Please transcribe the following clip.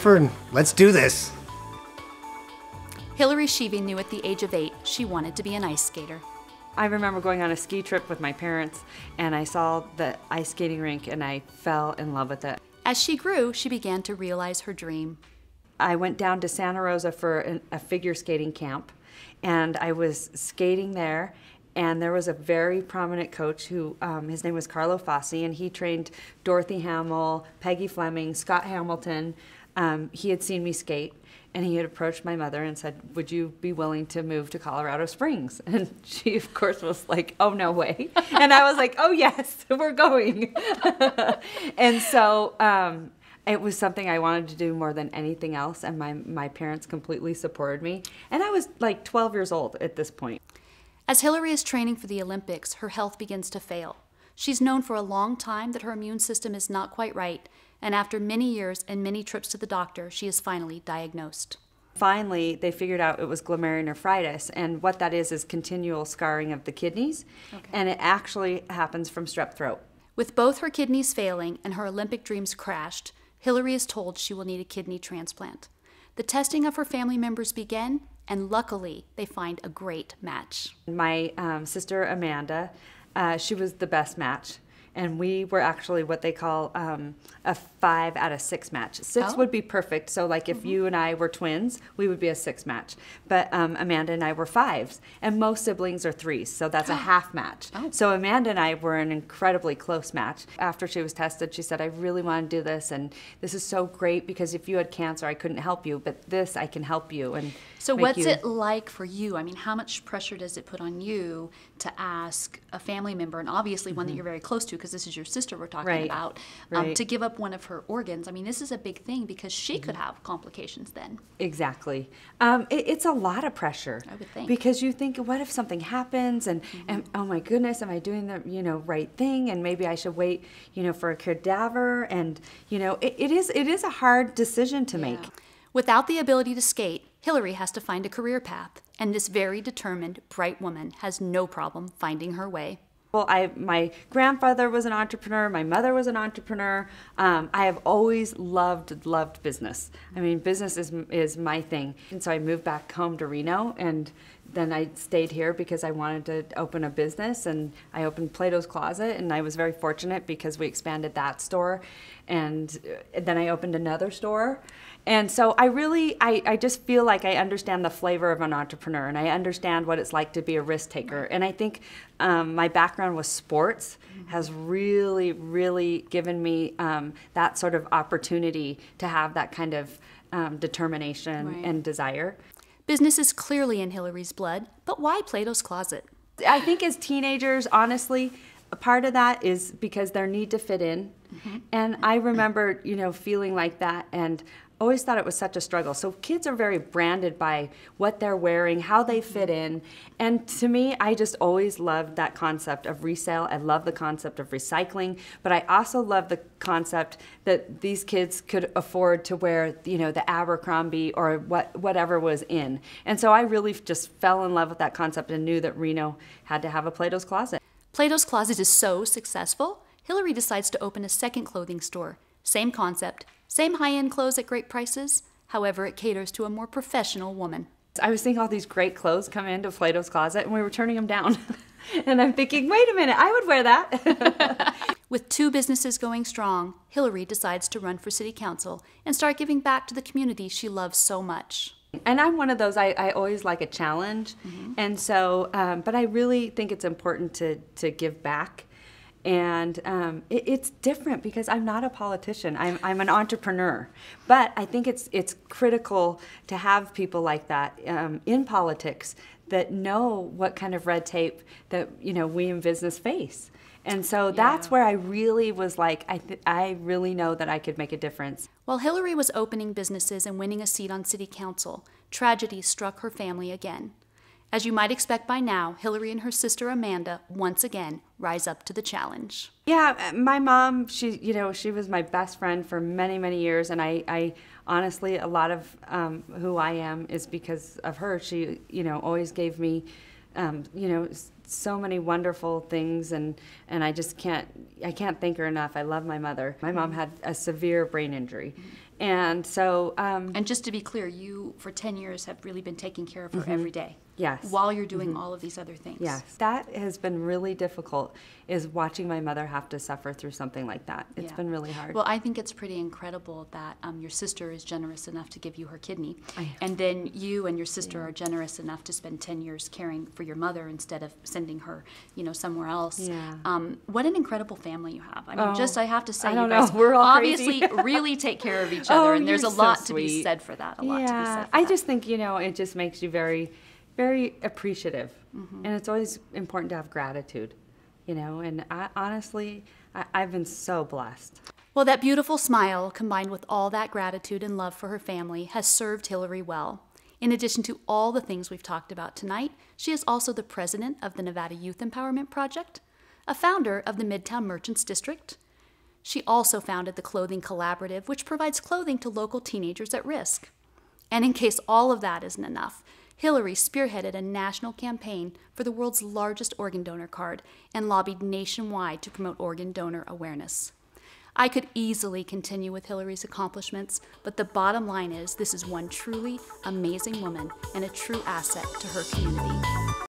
Fern, let's do this. Hillary Schieve knew at the age of eight she wanted to be an ice skater. I remember going on a ski trip with my parents and I saw the ice skating rink and I fell in love with it. As she grew, she began to realize her dream. I went down to Santa Rosa for an, a figure skating camp and I was skating there and there was a very prominent coach who um, his name was Carlo Fassi and he trained Dorothy Hamill, Peggy Fleming, Scott Hamilton. Um, he had seen me skate and he had approached my mother and said, Would you be willing to move to Colorado Springs? And she, of course, was like, Oh, no way. And I was like, Oh, yes, we're going. and so um, it was something I wanted to do more than anything else. And my, my parents completely supported me. And I was like 12 years old at this point. As Hillary is training for the Olympics, her health begins to fail. She's known for a long time that her immune system is not quite right and after many years and many trips to the doctor, she is finally diagnosed. Finally, they figured out it was glomerulonephritis, and what that is is continual scarring of the kidneys, okay. and it actually happens from strep throat. With both her kidneys failing and her Olympic dreams crashed, Hillary is told she will need a kidney transplant. The testing of her family members began, and luckily, they find a great match. My um, sister Amanda, uh, she was the best match and we were actually what they call um, a five out of six match. Six oh. would be perfect. So, like if mm-hmm. you and I were twins, we would be a six match. But um, Amanda and I were fives, and most siblings are threes, so that's a half match. Oh. So Amanda and I were an incredibly close match. After she was tested, she said, "I really want to do this, and this is so great because if you had cancer, I couldn't help you, but this I can help you." And so, what's you... it like for you? I mean, how much pressure does it put on you to ask a family member, and obviously mm-hmm. one that mm-hmm. you're very close to, because this is your sister we're talking right. about, um, right. to give up one of her organs? I mean, this is a big thing because she mm-hmm. could have complications then. Exactly. Um, it, it's a lot of pressure. I would think because you think, what if something happens, and, mm-hmm. and oh my goodness, am I doing the you know right thing? And maybe I should wait, you know, for a cadaver, and you know, it, it is it is a hard decision to yeah. make. Without the ability to skate, Hillary has to find a career path, and this very determined, bright woman has no problem finding her way. Well, I my grandfather was an entrepreneur. My mother was an entrepreneur. Um, I have always loved loved business. I mean, business is is my thing. And so I moved back home to Reno, and then I stayed here because I wanted to open a business. And I opened Plato's Closet, and I was very fortunate because we expanded that store, and then I opened another store. And so I really, I, I just feel like I understand the flavor of an entrepreneur and I understand what it's like to be a risk taker. And I think um, my background with sports has really, really given me um, that sort of opportunity to have that kind of um, determination right. and desire. Business is clearly in Hillary's blood, but why Plato's Closet? I think as teenagers, honestly, a part of that is because their need to fit in. Mm-hmm. And I remember, you know, feeling like that. And always thought it was such a struggle. So kids are very branded by what they're wearing, how they mm-hmm. fit in. And to me, I just always loved that concept of resale. I love the concept of recycling, but I also love the concept that these kids could afford to wear, you know, the Abercrombie or what whatever was in. And so I really just fell in love with that concept and knew that Reno had to have a Plato's Closet. Plato's Closet is so successful, Hillary decides to open a second clothing store. Same concept, same high end clothes at great prices, however, it caters to a more professional woman. I was seeing all these great clothes come into Plato's closet and we were turning them down. and I'm thinking, wait a minute, I would wear that. With two businesses going strong, Hillary decides to run for city council and start giving back to the community she loves so much. And I'm one of those, I, I always like a challenge. Mm-hmm. And so, um, but I really think it's important to, to give back and um, it, it's different because I'm not a politician. I'm, I'm an entrepreneur, but I think it's it's critical to have people like that um, in politics that know what kind of red tape that you know we in business face. And so yeah. that's where I really was like, I, th- I really know that I could make a difference. While Hillary was opening businesses and winning a seat on city council, tragedy struck her family again. As you might expect by now, Hillary and her sister Amanda once again rise up to the challenge. Yeah, my mom, she, you know, she was my best friend for many, many years, and I, I honestly, a lot of um, who I am is because of her. She, you know, always gave me, um, you know, so many wonderful things, and and I just can't, I can't thank her enough. I love my mother. My mom had a severe brain injury, And so, um, And just to be clear, you, for 10 years, have really been taking care of her every day. Yes. While you're doing all of these other things. yes, that has been really difficult. Is watching my mother have to suffer through something like that. It's Yeah. been really hard. Well, I think it's pretty incredible that um, your sister is generous enough to give you her kidney. I- And then you and your sister are generous enough to spend 10 years caring for your mother instead of sending her, you know, somewhere else. Yeah. Um, what an incredible family you have. I mean, Oh, just I have to say, I you don't guys know. We're all obviously really take care of each other. Oh, and there's a so lot to be said for that. A lot to be said for I just think you know it just makes you very, very appreciative, Mm-hmm. and it's always important to have gratitude, you know. And I, honestly, I, I've been so blessed. Well, that beautiful smile, combined with all that gratitude and love for her family, has served Hillary well. In addition to all the things we've talked about tonight, she is also the president of the Nevada Youth Empowerment Project, a founder of the Midtown Merchants District. She also founded the Clothing Collaborative, which provides clothing to local teenagers at risk. And in case all of that isn't enough, Hillary spearheaded a national campaign for the world's largest organ donor card and lobbied nationwide to promote organ donor awareness. I could easily continue with Hillary's accomplishments, but the bottom line is this is one truly amazing woman and a true asset to her community.